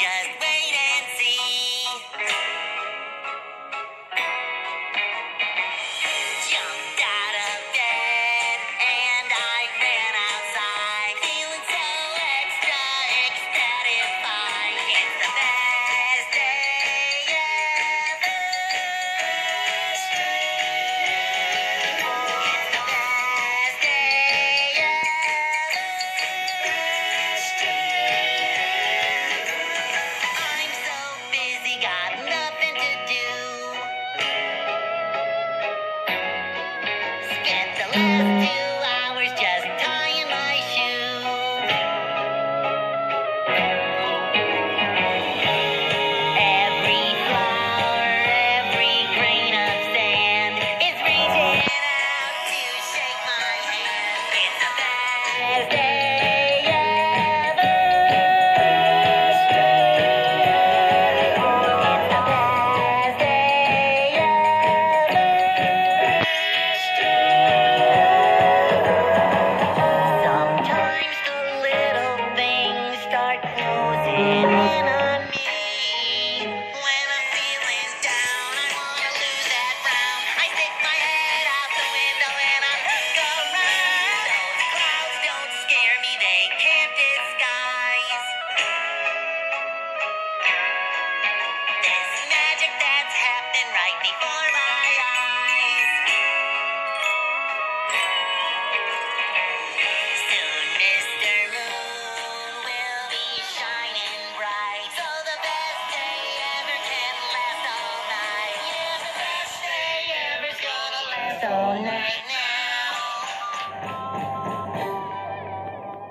Yeah. Mm.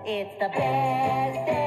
So the best day